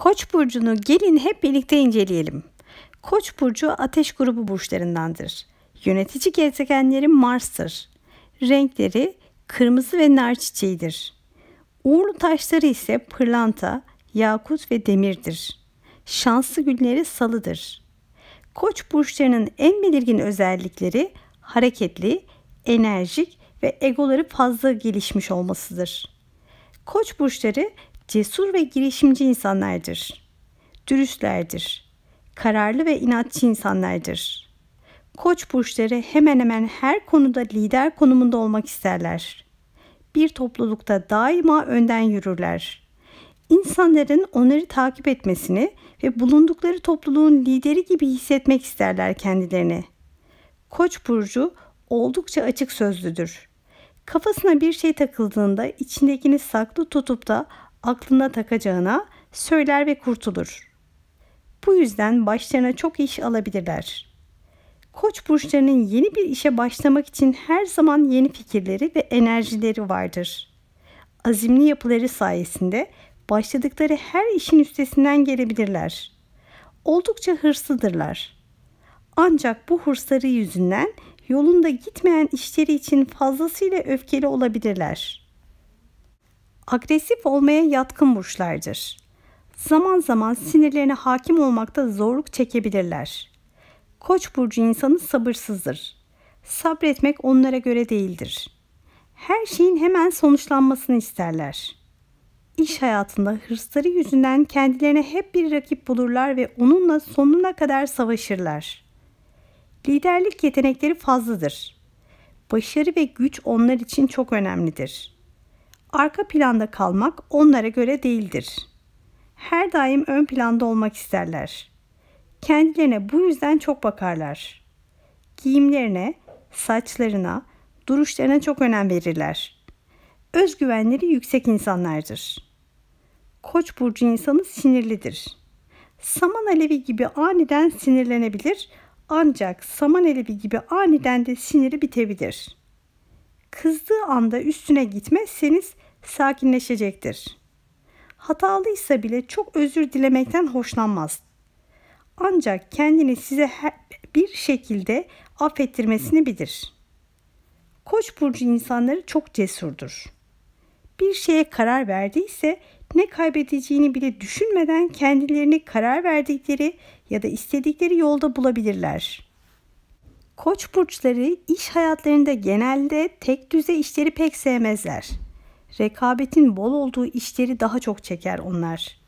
Koç burcunu gelin hep birlikte inceleyelim. Koç burcu ateş grubu burçlarındandır. Yönetici gezegenleri Mars'tır. Renkleri kırmızı ve nar çiçeğidir. Uğurlu taşları ise pırlanta, yakut ve demirdir. Şanslı günleri salıdır. Koç burçlarının en belirgin özellikleri hareketli, enerjik ve egoları fazla gelişmiş olmasıdır. Koç burçları cesur ve girişimci insanlardır. Dürüstlerdir. Kararlı ve inatçı insanlardır. Koç burçları hemen hemen her konuda lider konumunda olmak isterler. Bir toplulukta daima önden yürürler. İnsanların onları takip etmesini ve bulundukları topluluğun lideri gibi hissetmek isterler kendilerini. Koç burcu oldukça açık sözlüdür. Kafasına bir şey takıldığında içindekini saklı tutup da aklına takacağına söyler ve kurtulur. Bu yüzden başlarına çok iş alabilirler. Koç burçlarının yeni bir işe başlamak için her zaman yeni fikirleri ve enerjileri vardır. Azimli yapıları sayesinde başladıkları her işin üstesinden gelebilirler. Oldukça hırslıdırlar. Ancak bu hırsları yüzünden yolunda gitmeyen işleri için fazlasıyla öfkeli olabilirler. Agresif olmaya yatkın burçlardır. Zaman zaman sinirlerine hakim olmakta zorluk çekebilirler. Koç burcu insanı sabırsızdır. Sabretmek onlara göre değildir. Her şeyin hemen sonuçlanmasını isterler. İş hayatında hırsları yüzünden kendilerine hep bir rakip bulurlar ve onunla sonuna kadar savaşırlar. Liderlik yetenekleri fazladır. Başarı ve güç onlar için çok önemlidir. Arka planda kalmak onlara göre değildir. Her daim ön planda olmak isterler. Kendilerine bu yüzden çok bakarlar. Giyimlerine, saçlarına, duruşlarına çok önem verirler. Özgüvenleri yüksek insanlardır. Koç burcu insanı sinirlidir. Saman alevi gibi aniden sinirlenebilir ancak saman alevi gibi aniden de siniri bitebilir. Kızdığı anda üstüne gitmezseniz sakinleşecektir. Hatalıysa bile çok özür dilemekten hoşlanmaz. Ancak kendini size bir şekilde affettirmesini bilir. Koç burcu insanları çok cesurdur. Bir şeye karar verdiyse ne kaybedeceğini bile düşünmeden kendilerini karar verdikleri ya da istedikleri yolda bulabilirler. Koç burçları iş hayatlarında genelde tek düze işleri pek sevmezler. Rekabetin bol olduğu işleri daha çok çeker onlar.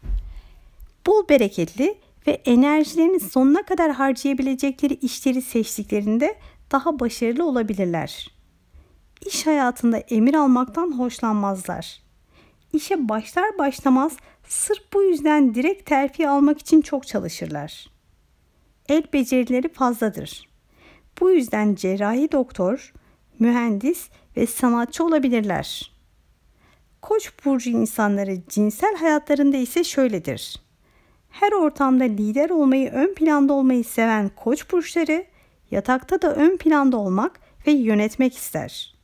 Bol bereketli ve enerjilerini sonuna kadar harcayabilecekleri işleri seçtiklerinde daha başarılı olabilirler. İş hayatında emir almaktan hoşlanmazlar. İşe başlar başlamaz sırf bu yüzden direkt terfi almak için çok çalışırlar. El becerileri fazladır. Bu yüzden cerrahi doktor, mühendis ve sanatçı olabilirler. Koç burcu insanları cinsel hayatlarında ise şöyledir. Her ortamda lider olmayı, ön planda olmayı seven koç burçları yatakta da ön planda olmak ve yönetmek ister.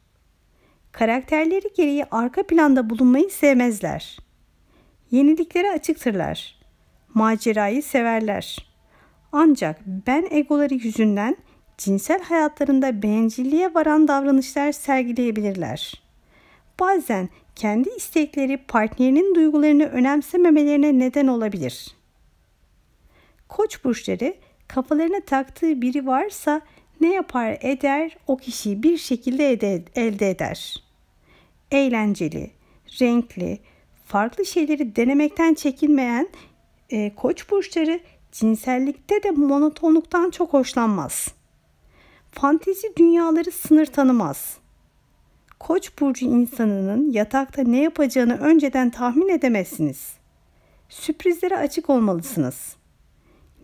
Karakterleri gereği arka planda bulunmayı sevmezler. Yeniliklere açıktırlar. Macerayı severler. Ancak ben egoları yüzünden cinsel hayatlarında bencilliğe varan davranışlar sergileyebilirler. Bazen kendi istekleri partnerinin duygularını önemsememelerine neden olabilir. Koç burçları kafalarına taktığı biri varsa ne yapar eder o kişiyi bir şekilde elde eder. Eğlenceli, renkli, farklı şeyleri denemekten çekinmeyen e, koç burçları cinsellikte de monotonluktan çok hoşlanmaz. Fantezi dünyaları sınır tanımaz. Koç burcu insanının yatakta ne yapacağını önceden tahmin edemezsiniz. Sürprizlere açık olmalısınız.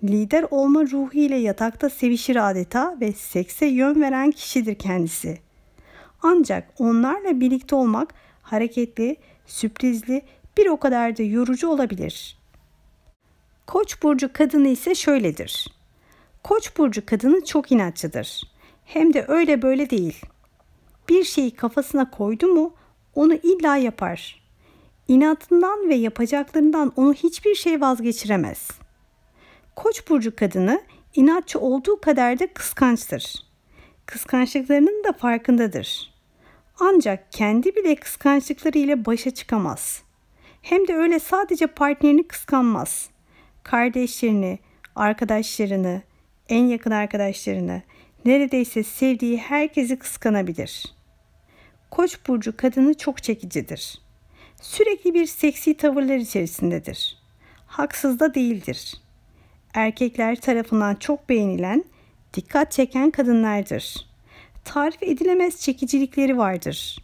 Lider olma ruhu ile yatakta sevişir adeta ve sekse yön veren kişidir kendisi. Ancak onlarla birlikte olmak hareketli, sürprizli, bir o kadar da yorucu olabilir. Koç burcu kadını ise şöyledir. Koç burcu kadını çok inatçıdır. Hem de öyle böyle değil. Bir şeyi kafasına koydu mu onu illa yapar. İnatından ve yapacaklarından onu hiçbir şey vazgeçiremez. Koç burcu kadını inatçı olduğu kadar da kıskançtır. Kıskançlıklarının da farkındadır. Ancak kendi bile kıskançlıkları ile başa çıkamaz. Hem de öyle sadece partnerini kıskanmaz. Kardeşlerini, arkadaşlarını, en yakın arkadaşlarını, neredeyse sevdiği herkesi kıskanabilir. Koç burcu kadını çok çekicidir. Sürekli bir seksi tavırlar içerisindedir. Haksız da değildir. Erkekler tarafından çok beğenilen, dikkat çeken kadınlardır. Tarif edilemez çekicilikleri vardır.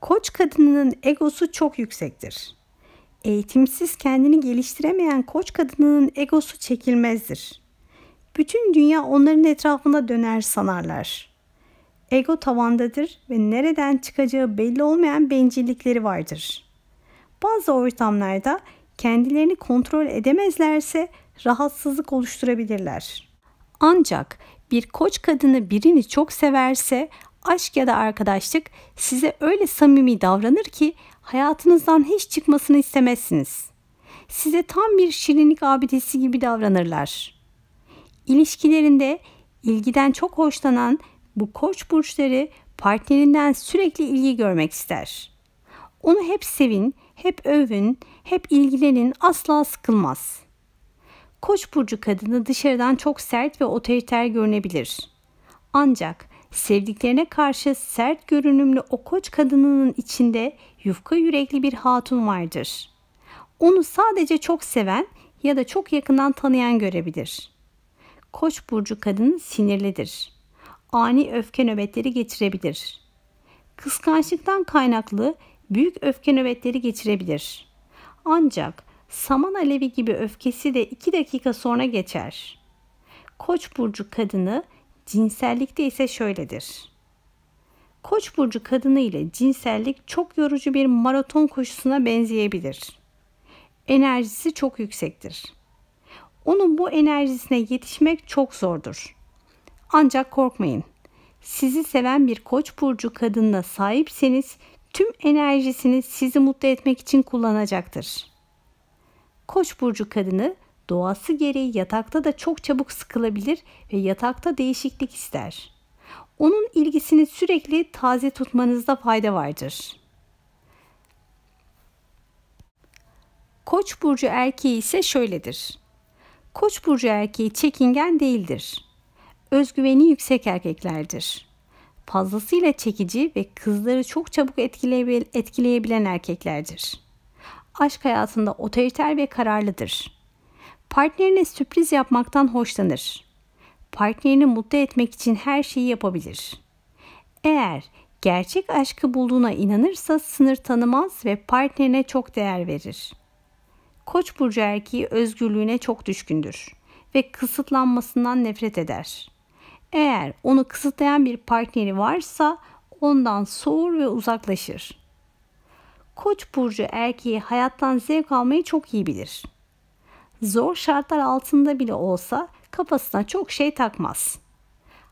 Koç kadınının egosu çok yüksektir. Eğitimsiz kendini geliştiremeyen koç kadınının egosu çekilmezdir. Bütün dünya onların etrafında döner sanarlar. Ego tavandadır ve nereden çıkacağı belli olmayan bencillikleri vardır. Bazı ortamlarda kendilerini kontrol edemezlerse rahatsızlık oluşturabilirler. Ancak bir koç kadını birini çok severse aşk ya da arkadaşlık size öyle samimi davranır ki hayatınızdan hiç çıkmasını istemezsiniz. Size tam bir şirinlik abidesi gibi davranırlar. İlişkilerinde ilgiden çok hoşlanan bu koç burçları partnerinden sürekli ilgi görmek ister. Onu hep sevin, hep övün, hep ilgilenin, asla sıkılmaz. Koç burcu kadını dışarıdan çok sert ve otoriter görünebilir. Ancak sevdiklerine karşı sert görünümlü o koç kadınının içinde yufka yürekli bir hatun vardır. Onu sadece çok seven ya da çok yakından tanıyan görebilir. Koç burcu kadın sinirlidir. Ani öfke nöbetleri geçirebilir. Kıskançlıktan kaynaklı büyük öfke nöbetleri geçirebilir. Ancak saman alevi gibi öfkesi de iki dakika sonra geçer. Koç burcu kadını cinsellikte ise şöyledir. Koç burcu kadını ile cinsellik çok yorucu bir maraton koşusuna benzeyebilir. Enerjisi çok yüksektir. Onun bu enerjisine yetişmek çok zordur. Ancak korkmayın. Sizi seven bir koç burcu kadınla sahipseniz tüm enerjisini sizi mutlu etmek için kullanacaktır. Koç burcu kadını doğası gereği yatakta da çok çabuk sıkılabilir ve yatakta değişiklik ister. Onun ilgisini sürekli taze tutmanızda fayda vardır. Koç burcu erkeği ise şöyledir. Koç burcu erkeği çekingen değildir. Özgüveni yüksek erkeklerdir. Fazlasıyla çekici ve kızları çok çabuk etkileyebilen erkeklerdir. Aşk hayatında otoriter ve kararlıdır. Partnerine sürpriz yapmaktan hoşlanır. Partnerini mutlu etmek için her şeyi yapabilir. Eğer gerçek aşkı bulduğuna inanırsa sınır tanımaz ve partnerine çok değer verir. Koç burcu erkeği özgürlüğüne çok düşkündür ve kısıtlanmasından nefret eder. Eğer onu kısıtlayan bir partneri varsa ondan soğur ve uzaklaşır. Koç burcu erkeği hayattan zevk almayı çok iyi bilir. Zor şartlar altında bile olsa kafasına çok şey takmaz.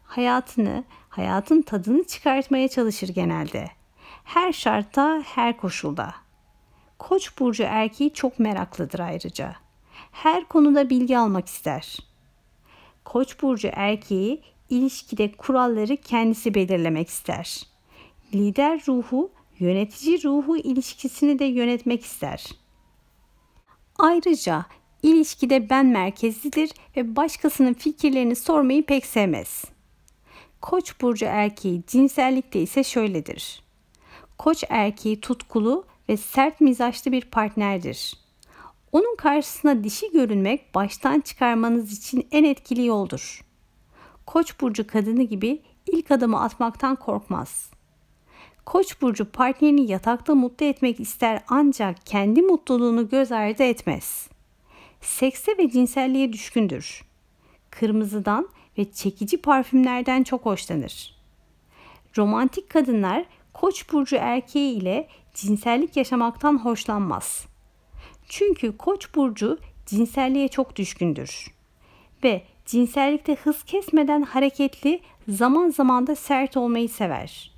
Hayatını, hayatın tadını çıkartmaya çalışır genelde. Her şartta, her koşulda. Koç burcu erkeği çok meraklıdır ayrıca. Her konuda bilgi almak ister. Koç burcu erkeği ilişkide kuralları kendisi belirlemek ister. Lider ruhu, yönetici ruhu ilişkisini de yönetmek ister. Ayrıca ilişkide ben merkezlidir ve başkasının fikirlerini sormayı pek sevmez. Koç burcu erkeği cinsellikte ise şöyledir. Koç erkeği tutkulu ve sert mizaçlı bir partnerdir. Onun karşısına dişi görünmek baştan çıkarmanız için en etkili yoldur. Koç burcu kadını gibi ilk adımı atmaktan korkmaz. Koç burcu partnerini yatakta mutlu etmek ister ancak kendi mutluluğunu göz ardı etmez. Sekse ve cinselliğe düşkündür. Kırmızıdan ve çekici parfümlerden çok hoşlanır. Romantik kadınlar Koç burcu erkeği ile cinsellik yaşamaktan hoşlanmaz. Çünkü Koç burcu cinselliğe çok düşkündür ve cinsellikte hız kesmeden hareketli, zaman zaman da sert olmayı sever.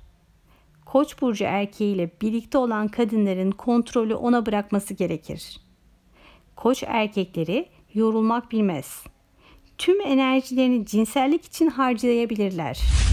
Koç burcu erkeğiyle birlikte olan kadınların kontrolü ona bırakması gerekir. Koç erkekleri yorulmak bilmez. Tüm enerjilerini cinsellik için harcayabilirler.